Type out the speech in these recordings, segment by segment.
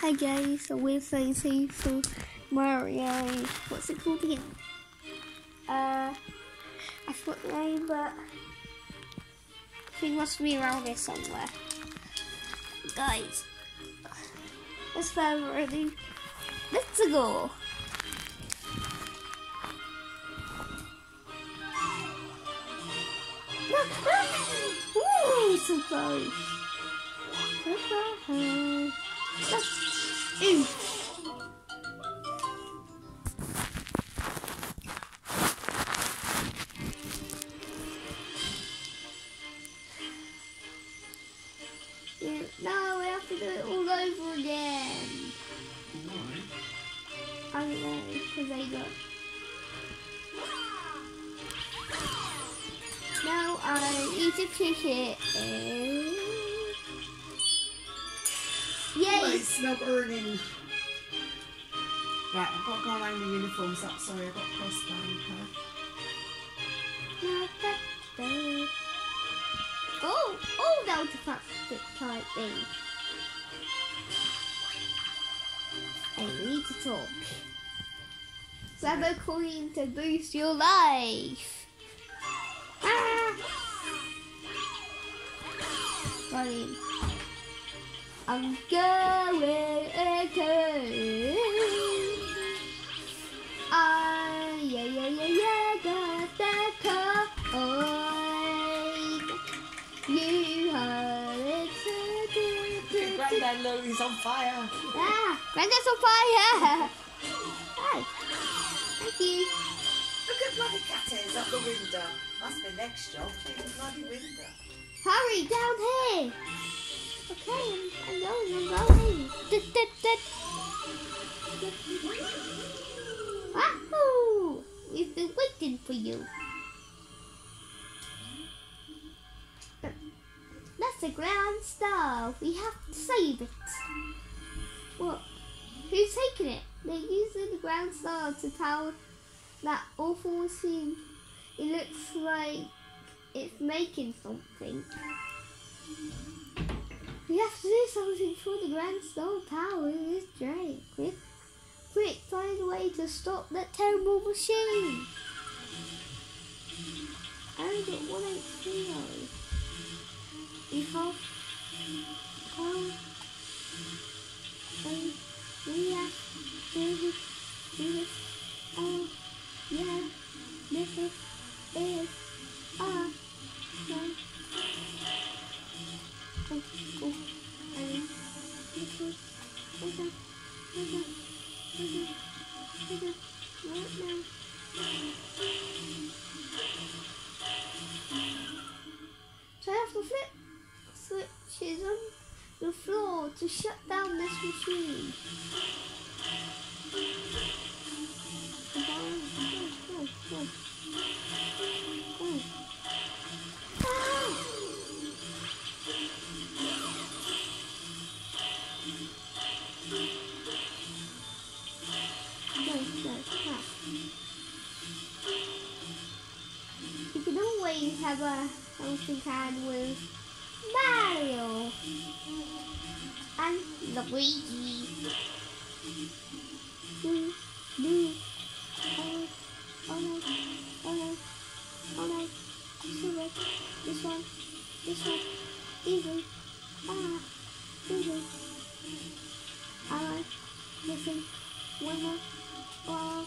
Hi guys, so we're playing for Mario. What's it called again? Uh, I forgot the name, but it must be around here somewhere. Guys, let's further ado. Let's go. Ooh, so close. No, we have to do it all over again. I know, because got. Now uh, I need to kick it. Yay! it's not burning. Right, I've got to go around the uniforms. That's sorry, I've got crossbow. Okay. Oh, oh, that was a plastic type thing. Hey, we need to talk. Grab a coin to boost your life. Ah! Running. I'm going to. Ah, yeah, yeah, yeah, yeah, got that. Oh, you heard it. Granddad Louie's on fire. Ah, Granddad's on fire. Hi. Thank you. Look at bloody cat ears up the window. That's my next job, clean bloody window. Hurry, down here. Okay, I'm, going, I'm going. Dut, dut, dut. Wahoo! We've been waiting for you. That's a grand star. We have to save it. What? Who's taking it? They're using the grand star to tell that awful machine. It looks like it's making something. We have to do something for the Grand Star Tower this Drake. Quick, quick, find a way to stop that terrible machine. I only got one HP though. We have, um, um, we have to do this, oh, yeah, this is, is, have a helping hand with Mario and Luigi. Do, do. Oh, oh no, oh no, oh. This one, this one, this one. Easy. Ah, easy. I listen. One more. Oh,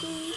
How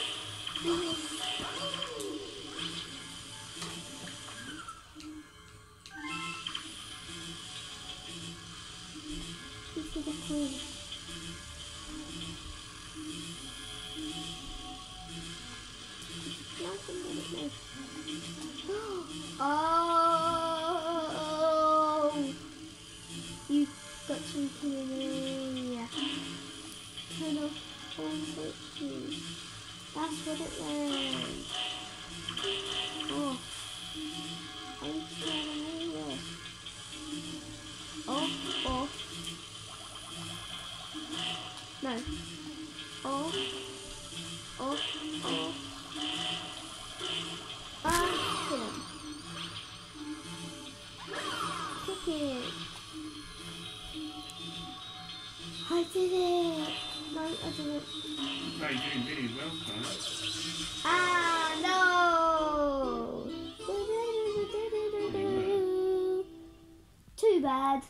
Bad.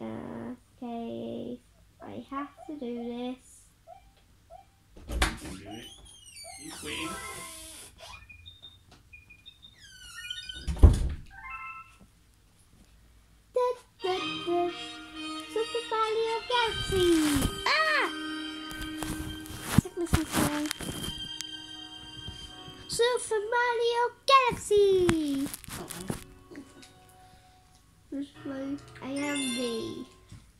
Okay, I have to do this. You do it. You da. Super Mario Galaxy! Ah! Super Mario Galaxy! Let's play A and B.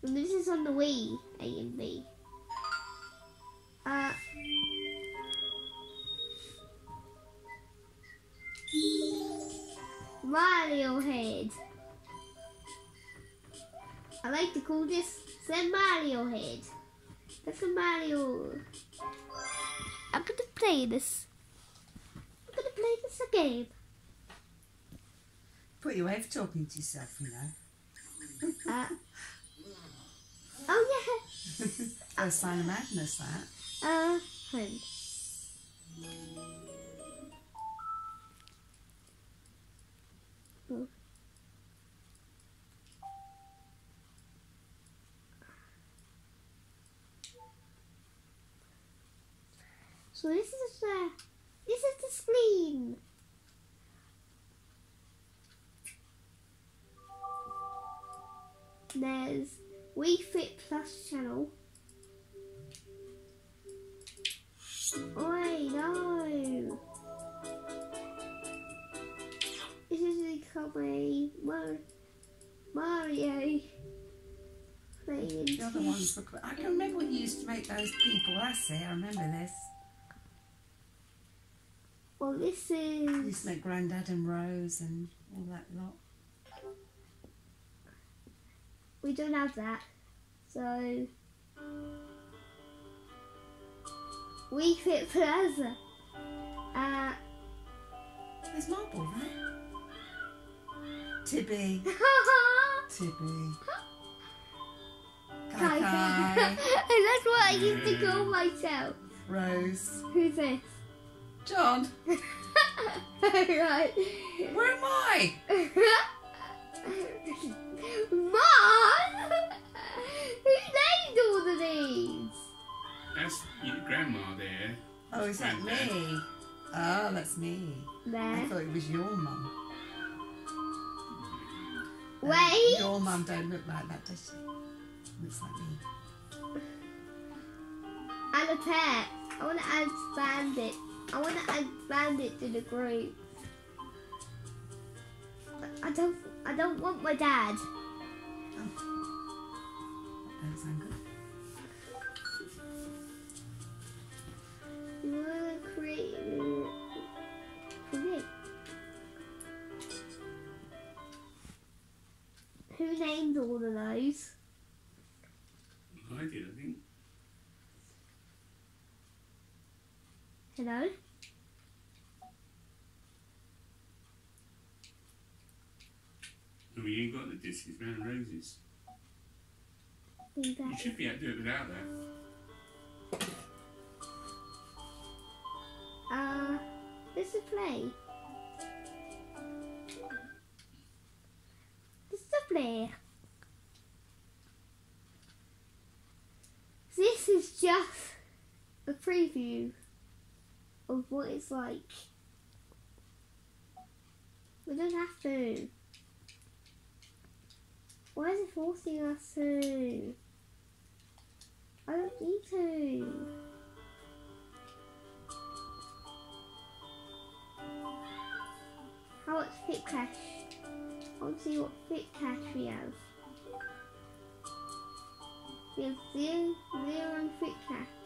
And this is on the Wii, A and B. Uh, Mario Head. I like to call this the Mario Head. That's a Mario. I'm gonna play this. I'm gonna play this again. Put your away for talking to yourself, you know. Uh, oh yeah. First sign of madness, that. Uh, home. Oh. So this is the this is the screen. There's Wii Fit Plus channel. Oi, no! This is becoming Mar- Mario playing The other ones look. I can remember when you used to make those people. That's it. I remember this. Well, this is. You used is to make Grandad and Rose and all that lot. We don't have that, so Wii Fit Plaza. Uh, There's marble there. Tibby. Tibby. Kai Kai. That's what I used to call myself. Rose. Who's this? John. right. Where am I? Mom! Who named all of these? That's your grandma there. Oh, is that Grandad. me? Oh, that's me. I thought it was your mum. Um, Wait. Your mum don't look like that, does she? Looks like me. And a pet. I want to add Bandit. I want to add Bandit to the group. I don't. I don't want my dad. Hello. Oh, you ain't got the dishes, round roses. You should be able to do it without that. Uh, this is play. here. This is just a preview of what it's like. We don't have to. Why is it forcing us to? I don't need to. How much fit cash? I want to see what fit cash we have. We have zero, zero fit cash.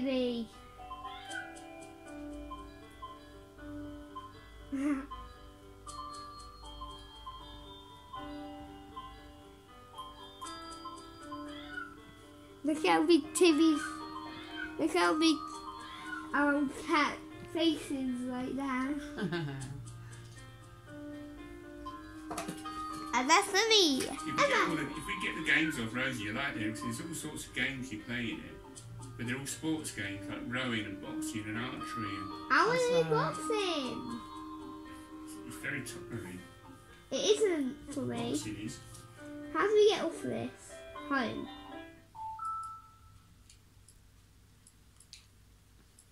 Kitty. Look how big Timmy's. Look how big um cat faces like that. And that's for me. If we, get all the, if we get the games off Rosie, you like them because there's all sorts of games you play in it. But they're all sports games like rowing and boxing and archery. And I want to do boxing. it's very tiring. It isn't for me. Boxing is. How do we get off this? Home.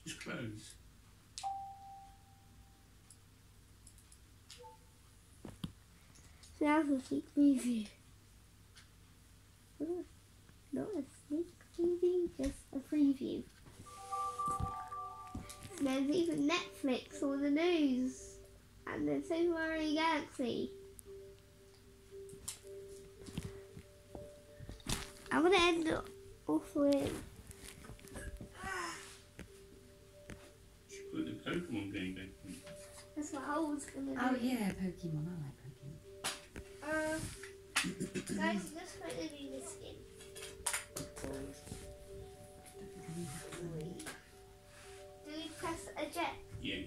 Just close. So that was a sneak preview. Ooh, Not a sneak preview, just a preview. There's even Netflix or the news. And there's Super Mario Galaxy. I'm gonna end off with Should put the Pokemon game back in. that's what I was gonna do. Oh yeah, Pokemon. I like Pokemon. Uh, guys, just put the new skin. Do eject? Yeah.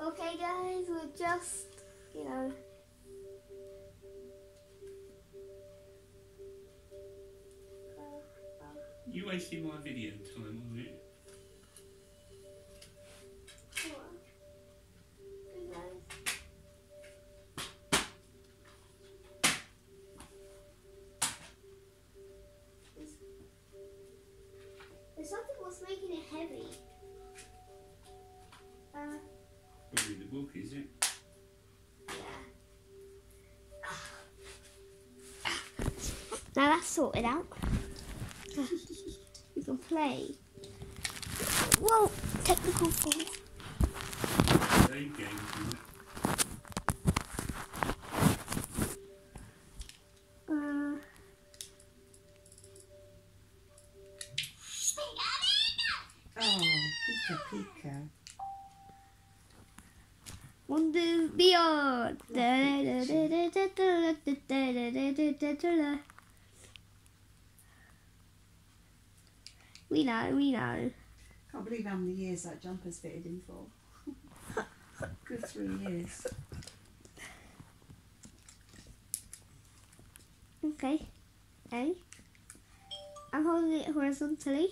Okay, guys, we're just, you know. You wasted my video time on it. Now that's sorted out. We can play. Whoa, technical fault. Save games and that. Uh, Oh, Pika Pika. Wonder Beyond. We know, we know. Can't believe how many years that jumper's fitted in for. Good three years. Okay. A. I'm holding it horizontally.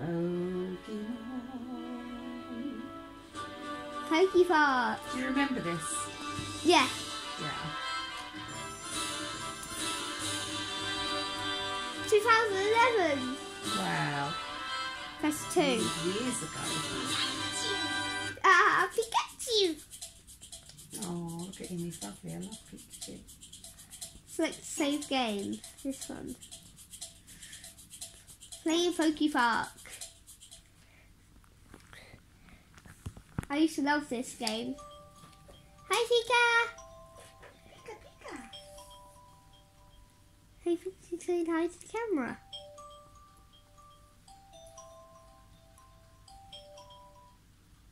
Pokemon. Pokefart. Do you remember this? Yeah. Yeah. 2011. Wow. Press 2. Years ago. Ah, Pikachu. Oh, look at him, he's lovely. I love Pikachu. Select save game. This one. Playing Poke Park. I used to love this game. Hi Pika! Hey Pika saying hi to the camera.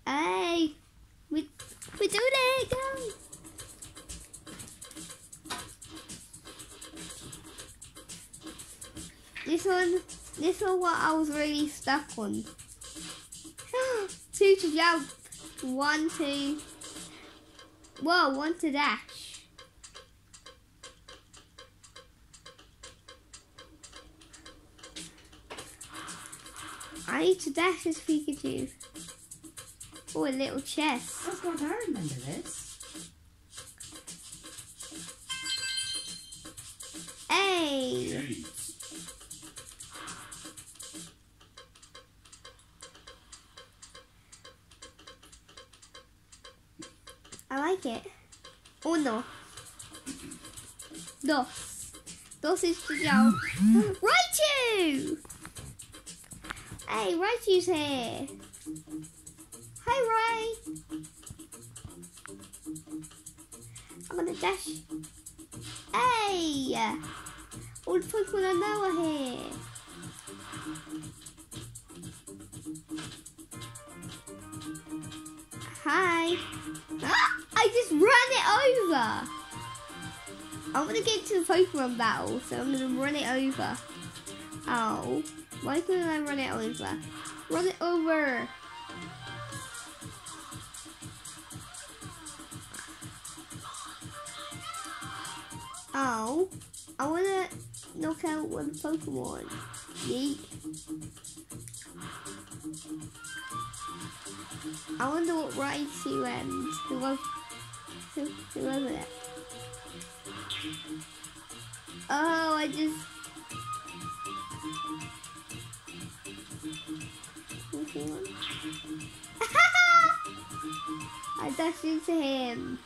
Hey! We, we're doing it, guys! This one, this one what I was really stuck on. Two to jump, one to, whoa, one to dash. I need to dash this Pikachu. Oh, a little chest. Oh God, I remember this. Hey! Jeez. I like it. Oh, Uno. Dos. Dos is to go. Raichu! Hey, Raichu's here. Hi, Ray. I'm gonna dash. Hey! All the people I know are here. Hi. Ah, I just ran it over. I'm gonna get to the Pokemon battle, so I'm gonna run it over. Oh, why couldn't I run it over? Run it over. Oh, I wanna knock out one Pokemon. Yeet. I wonder what Raichu and who was who, who was it? Oh, I just. I dashed into him.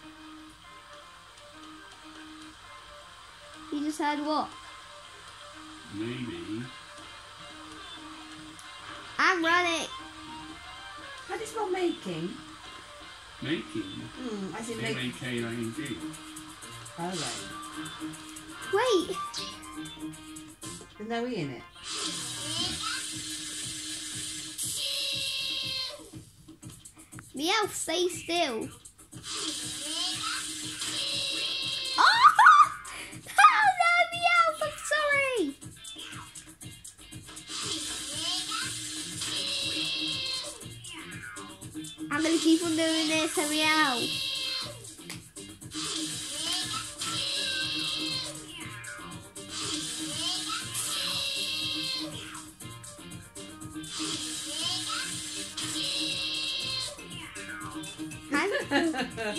He just had what? Maybe. I'm running. How do you spell making? Making. Hmm, I see making. M-A-K-I-N-G. Oh, right. Wait. There's no E in it. Meow, stay still. Oh! Oh no, I'm sorry. I'm gonna keep on doing this, so Meow.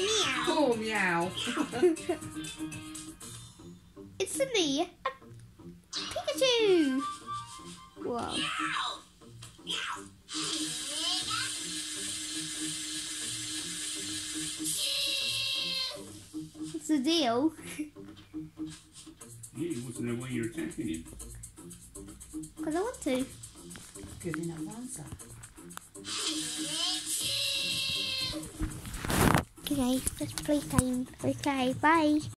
Oh, meow. It's me, Pikachu. Whoa. What's the deal? Yeah, he wants to know why you're attacking him. Because I want to. Good enough answer. Okay, let's play time. Okay, bye.